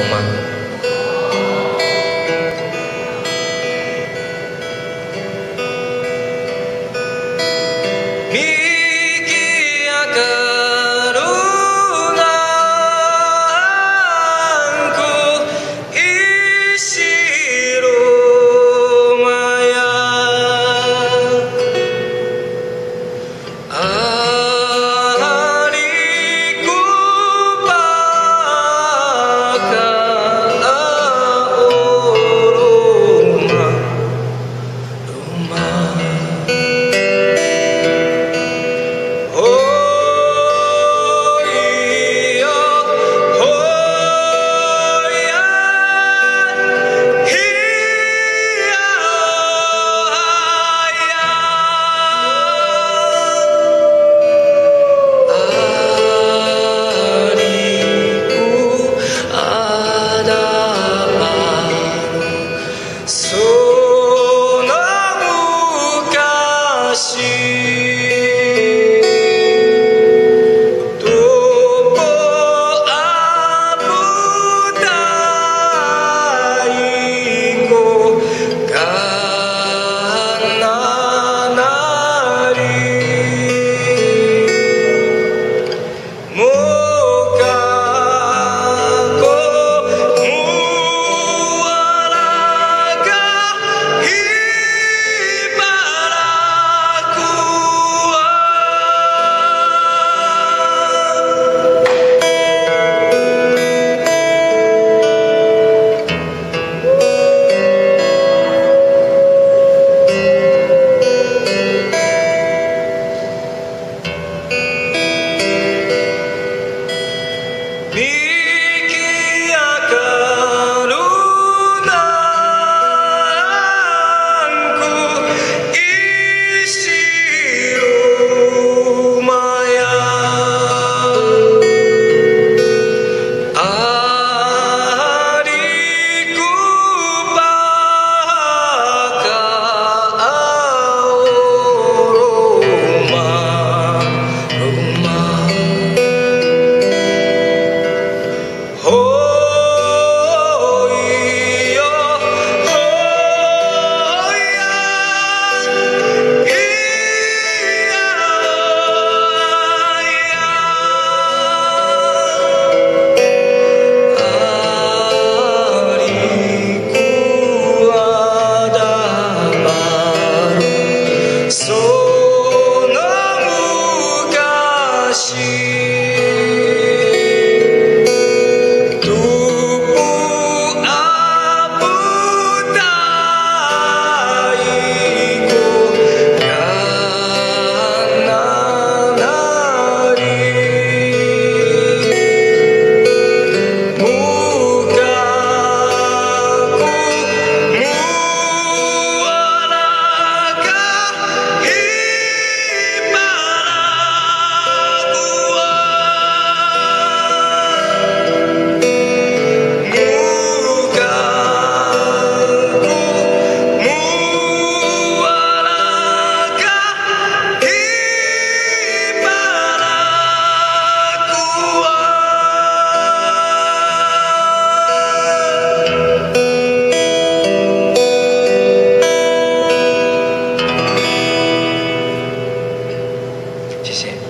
懂吗？谢谢。